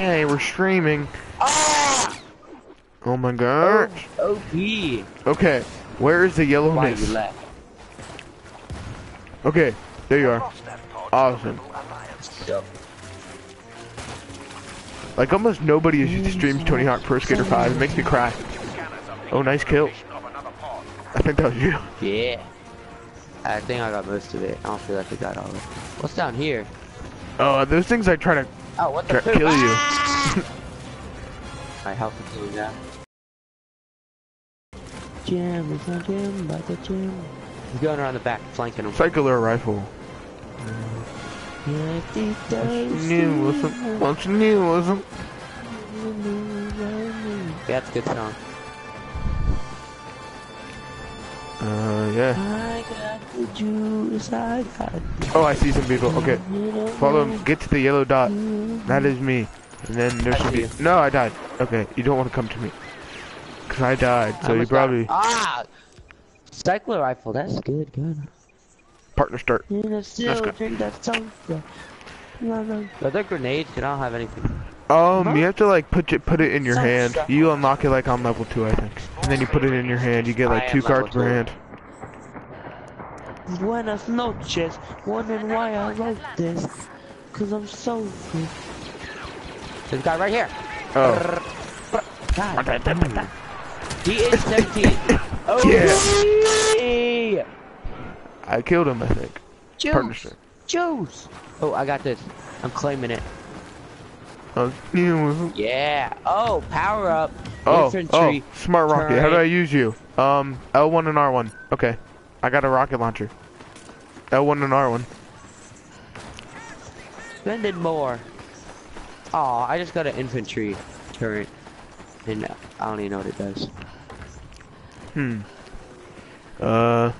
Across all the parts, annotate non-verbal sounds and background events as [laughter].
Okay, we're streaming. Ah! Oh my gosh. OP. Okay, where is the yellow Why mist? you left? Okay, there you are. Awesome. Yep. Like almost nobody is- streams Tony Hawk Pro Skater 5. It makes me cry. Oh, nice kill. I think that was you. Yeah. I think I got most of it. I don't feel like I got all of it. What's down here? Oh, those things I try to Oh, what the try, kill you. My health is doing that. Jim, it's not Jim, but the Jim. He's going around the back, flanking him. Cycler rifle. Yes, he What's does. new, wasn't? What's new, wasn't? Yeah, that's a good song. Uh, yeah. I got the juice, I got the Oh, I see some people. Okay, follow him. Get to the yellow dot. That is me. And then there's I some. see you. No, I died. Okay, you don't want to come to me. Cause I died, I so you almost got- probably Ah! Cycler rifle, that's good, good. partner start. In a go. silver drink that's so good. Are there grenades? 'Cause I don't have anything. Um, you have to like put it put it in your Some hand. stuff. You unlock it like on level two, I think. And then you put it in your hand. You get like am two cards per two. hand. Buenas noches, wondering why I wrote this. Cause I'm so good. This guy right here. Oh, God. He is 17. Oh, Yeah. yeah. I killed him. I think. Partner Juice. start. Juice. Oh, I got this. I'm claiming it. Oh, Yeah. Oh, power up. oh, Infantry. oh, smart rocket. How do. I use you? Um, L1 and R1. Okay, I got a rocket launcher. L1 and R1. Spending more. Oh, I just got an infantry turret. And I don't even know what it does. Hmm. Uh,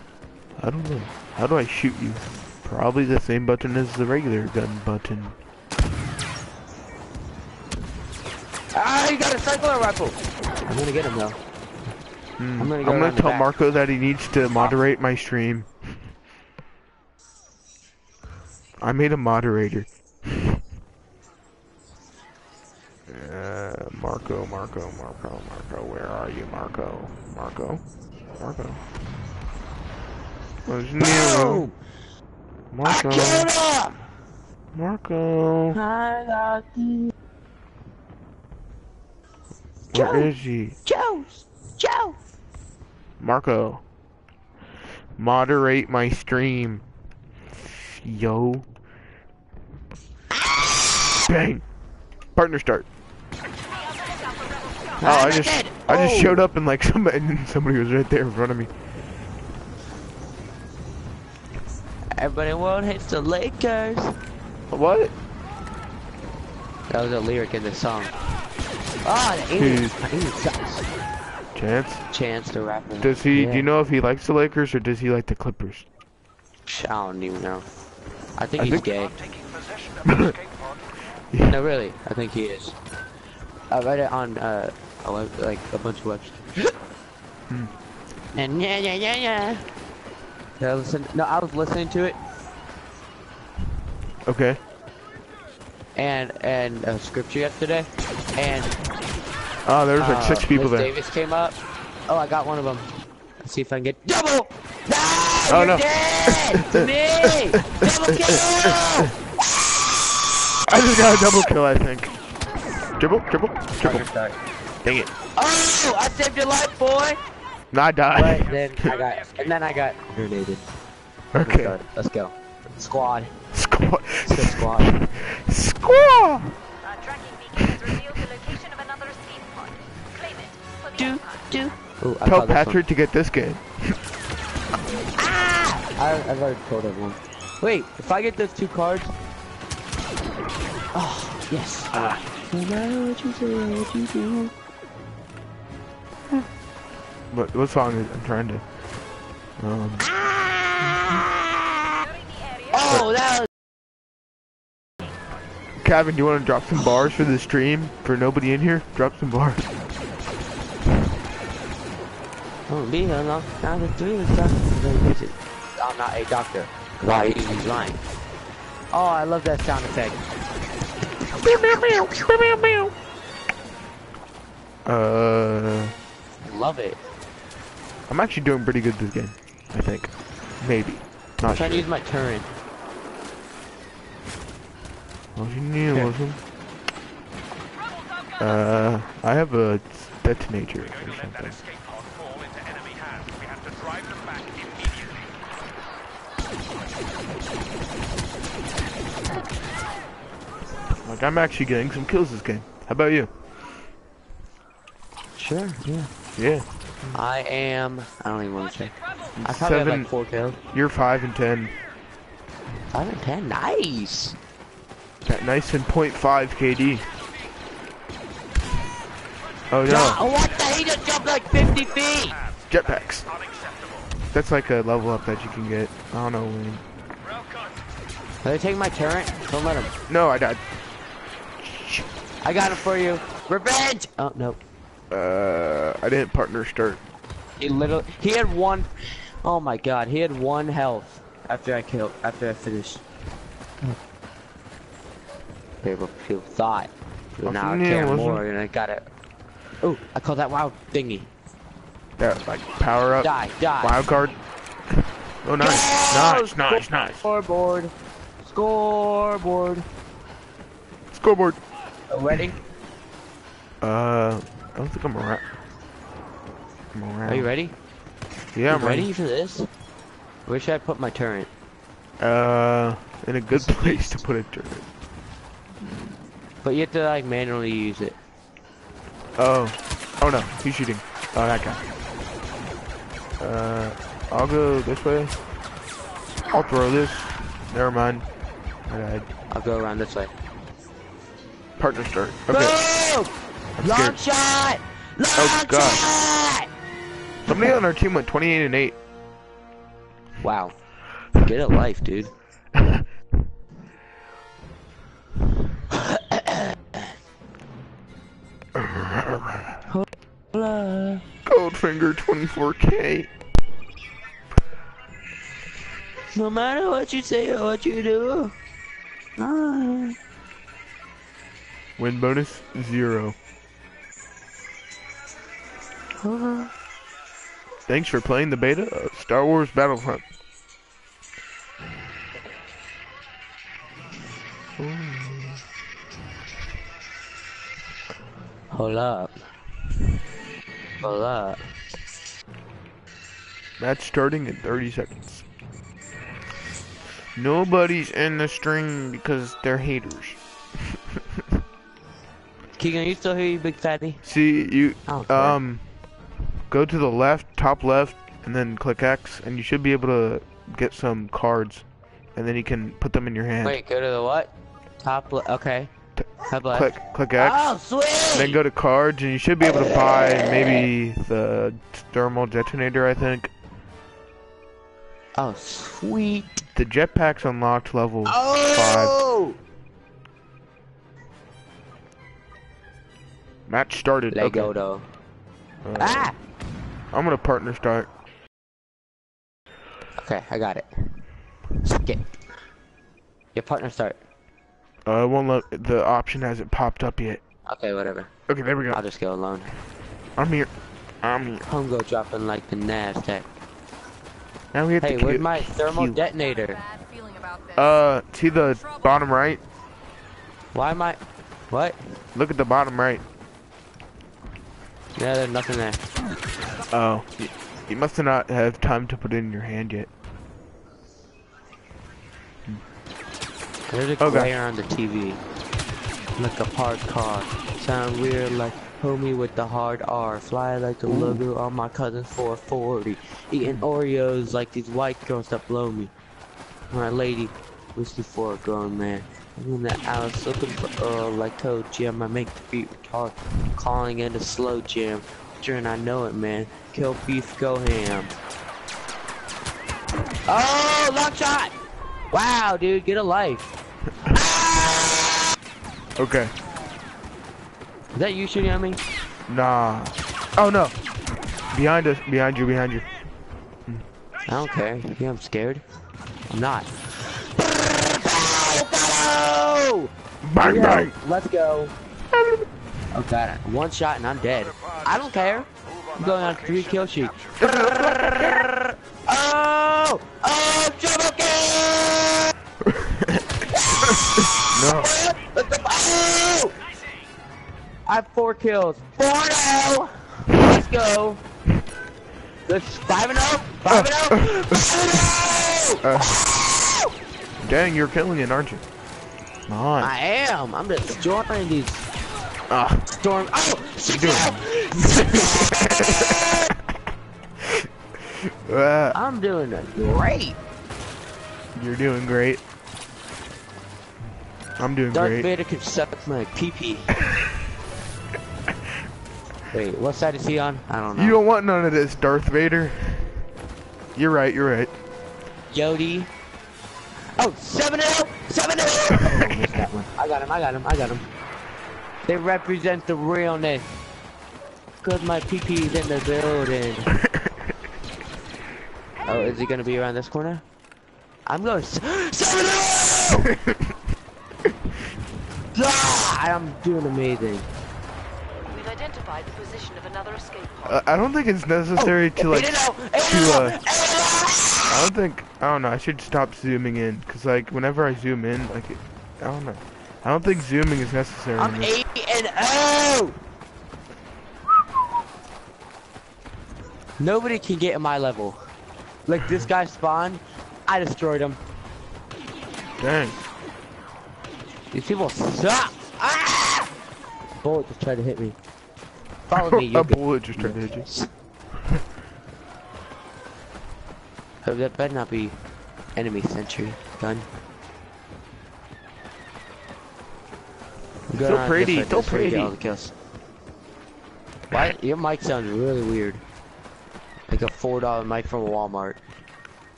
I don't know. How do I shoot you? Probably the same button as the regular gun button. Ah, he got a cycler rifle. I'm gonna get him though. Hmm. I'm gonna go around the tell. Marco that he needs to moderate my stream. [laughs] I made a moderator. Marco, Marco, Marco, Marco, where are you, Marco? Marco? Marco? Where's Nero? Marco? Marco? I got the Where Joe. is he? Joe's. Joe. Marco. Moderate my stream. Yo. Bang. Partner start. Oh, I just I just Oh. showed up and like [laughs] somebody and somebody was right there in front of me. Everybody in the world hates the Lakers. What? That was a lyric in the song. Ah, the alien. Dude. Alien sucks. Chance? Chance the rapper. Does he? Yeah. Do you know if he likes the Lakers or does he like the Clippers? I don't even know. I think I he's think- gay. Taking possession of the [laughs] skateboard. Yeah. No, really. I think he is. I read it on uh, a web, like a bunch of websites. [laughs] Hmm. And yeah, yeah, yeah, yeah. Yeah, listen. No, I was listening to it, Okay. and and uh, scripture yesterday, and Oh, there's like uh, six people Liz there. Davis came up. Oh, I got one of them. Let's see if I can get double. No, Oh, you're no. dead to me. [laughs] double kill. I just got a double kill, I think. Dribble, dribble, dribble. Start. Dang it. Oh, I saved your life, boy. No, I But then I got, and then I got grenaded. okay. Let's go. Let's go. Squad. Squad. Let's go, squad. [laughs] Squad. A tracking beacon has revealed the location of another escape pod. Claim it for the Do, do. Ooh, I Tell saw this one. Patrick to get this game. Ah! I, I've already told everyone. Wait, if I get those two cards. Oh, yes. Ah. No matter what you say, what you do. What, what song is I'm trying to? Um, During the area, Oh, that was. Kevin, do you want to drop some bars for the stream? For nobody in here? Drop some bars. Oh, be alone. Now the three is done. I'm not a doctor. Why he's lying. Oh, I love that sound effect. Uh, Love it. I'm actually doing pretty good this game. I think. Maybe. I'm Not trying to use my turret. What you need, Here. Wilson? Uh, I have a detonator or to let that something. escape pod fall into enemy hands. We have to drive them back immediately. Like, I'm actually getting some kills this game. How about you? Sure, yeah. Yeah. I am. I don't even want to check. I probably have like four kills. You're 5 and 10. Five and ten. Nice. That nice and .5 KD. Oh no, Yeah, oh, what the? He just jumped like 50 feet. jetpacks. That's like a level up that you can get. I don't know when. Well cut. Are they taking my turret? Don't let him. No, I died. I got him for you. Revenge! Oh, no. Uh, I didn't partner start. He literally, he had one, oh my god, he had one health after I killed, after I finished. People, people thought. But now I wasn't- more and I got it. Oh, I call that wild thingy. That like power up. Die, die. Wild card. Oh nice, Go! nice, nice, nice. Scoreboard. Scoreboard. Scoreboard. Ready? Uh, don't think I'm around. I'm around. Are you ready? Yeah, I'm ready ready. for this? Where should I put my turret? Uh, in a good [laughs] place to put a turret. But you have to like manually use it. Oh, oh no, he's shooting. Oh, that guy. Uh, I'll go this way. I'll throw this. Never mind. I died. I'll go around this way. Partner start. Okay. Boom! I'm Long scared. shot! Long Oh, God. shot! Somebody on our team went 28 and 8. Wow. Get a life, dude. Goldfinger 24K. No matter what you say or what you do. ah. Win bonus zero. Thanks for playing the beta of Star Wars Battlefront. Hold up. Hold up. Match starting in 30 seconds. Nobody's in the stream because they're haters. [laughs] Keegan, you still here, you big fatty? See, you, um, go to the left, top left, and then click X, and you should be able to get some cards, and then you can put them in your hand. Wait, go to the what? Top le- okay. T- Top left. Click, click X. Oh, sweet! Then go to cards, and you should be able to buy maybe the thermal detonator, I think. Oh, sweet. The jetpack's unlocked level 5. Oh! Match started. Lego okay. though. Uh, Ah! I'm gonna partner start. Okay, I got it. Skip. Your partner start. Uh, it won't let, the option hasn't popped up yet. Okay, whatever. Okay, there we go. I'll just go alone. I'm here. I'm here. Hongo dropping like the Nasdaq. Now we have Hey, to where's kill- my thermal heal. detonator? Bad feeling about this. Uh, see the bottom right? Why am I? What? Look at the bottom right. Yeah, there's nothing there. Oh, you must not have time to put it in your hand yet. There's a Okay. glare on the TV. Like a parked car. Sound weird like homie with the hard R. Fly like the logo on my cousin's 440. Eating Oreos like these white girls that blow me. My lady, whiskey for a grown man. In the Alice looking for Earl like Toe Jim. I make the beat retard. Calling in a slow jam. During I know it, man. Kill beef, go ham. Oh, long shot! Wow, dude, get a life. [coughs] Okay. Is that you shooting at me? Nah. Oh no. Behind us. Behind you. Behind you. I don't care. You think I'm scared? I'm not. Bang bang. Let's go. Oh god, one shot and I'm dead. I don't care. I'm going on three kill sheet. Oh! Oh! Triple kill! No. Oh! I have four kills. Four now! Let's go. Let's five and oh. Five and oh. Five and oh. Dang, you're killing it, aren't you? On. I am. I'm just destroying these Ah, storm. Oh! Six doing? ah, [laughs] I'm doing great. you're doing great. I'm doing Darth great. Darth Vader can suck my PP. [laughs] Wait, what side is he on? I don't know. You don't want none of this, Darth Vader. You're right, you're right. Yodi. Oh, 7 0! 7 0! [laughs] Oh, missed that one. I got him, I got him, I got him. They represent the realness. Cause my PP's in the building. [laughs] oh, is he gonna be around this corner? I'm going s- 7 [gasps] 0! ah, I'm doing amazing. We've identified the position of another escape pod. Uh, I don't think it's necessary to like. 8 0! 8 to, uh, I don't think. I don't know. I should stop zooming in, cause like whenever I zoom in, like, it, I don't know. I don't think zooming is necessary. I'm this. 8 and 0! Nobody can get in my level. Like this guy spawned, I destroyed him. Dang. These people suck! Ah! Bullet just tried to hit me. Follow [laughs] me, a you're good. bullet just tried to hit you. [laughs] Hope that better not be enemy sentry gun. I'm going So pretty, so this way to get pretty. all the kills. Why? [laughs] Your mic sounds really weird. Like a four dollar mic from Walmart.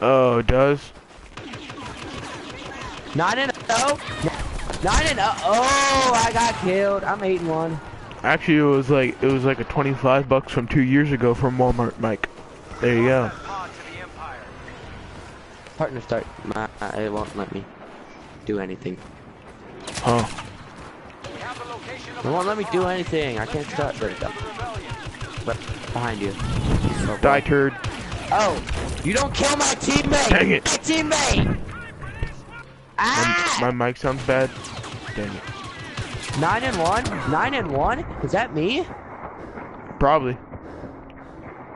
Oh, it does. Nine and oh. Nine and oh. Oh, I got killed. I'm eight and one. Actually, it was like it was like a 25 bucks from two years ago from Walmart, Mike. There you go. Pod to the Empire. Partner start. My, it won't let me do anything. Huh? We have the location of It won't let me do anything. I can't start. There we go. But behind you. Oh. Die turd. Oh, you don't kill my teammate. Dang it. My teammate. Ah! My, my mic sounds bad. Dang it. Nine and one. Nine and one. Is that me? Probably.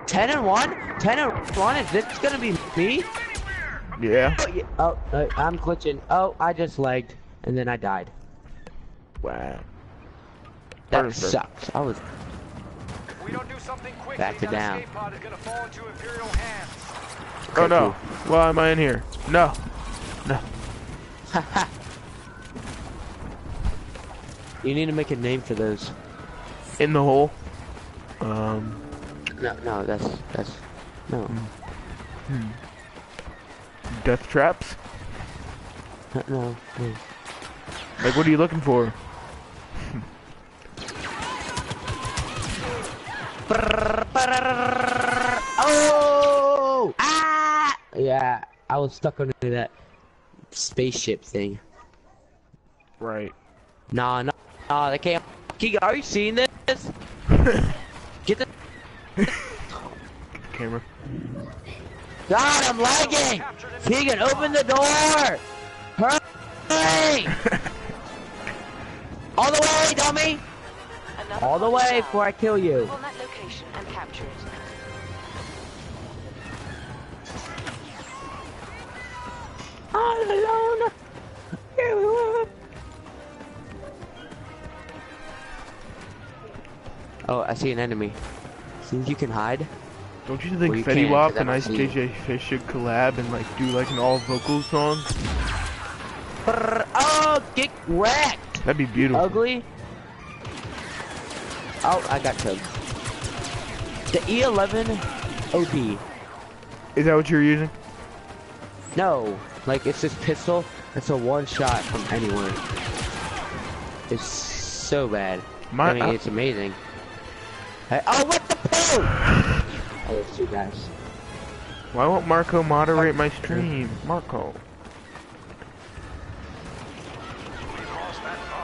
Ten and one. Ten and one. Is this gonna be me? Yeah. Oh, yeah. oh uh, I'm glitching. Oh, I just lagged, and then I died. Wow. That Partner start. sucks. I was. We don't do something quickly, Back to down. escape pod is gonna fall into Imperial hands. Oh no. Why am I in here? No. No. [laughs] you need to make a name for those. In the hole. Um. No, no, that's that's no, Death traps. no, no. no. Like, what are you looking for? Oh! Ah! Yeah, I was stuck under that spaceship thing. Right. Nah, nah, nah, they can't. Keegan, are you seeing this? [laughs] Get the. Camera. God, I'm lagging! Keegan, open the door! Hurry! [laughs] All the way, dummy! Another All the way before I kill you. All alone. Here we were. Oh, I see an enemy. Think you can hide? Don't you think Well, you Fetty can, Wap 'cause and don't Ice. JJ Fish should collab and like do like an all vocals song? Brrr, Oh, get wrecked! That'd be beautiful. Ugly. Oh, I got killed. The E11 OP. Is that what you're using? No, like it's this pistol. It's a one shot from anywhere. It's so bad. My- I mean, I- it's amazing. Hey, oh, what the poo? oh, there's two guys. Why won't Marco moderate my stream? Marco.